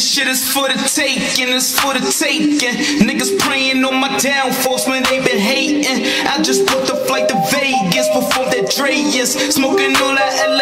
This shit is for the taking, it's for the taking. Niggas praying on my downfalls when they been hating. I just booked a flight to Vegas before that Dreya's. Smoking all that LA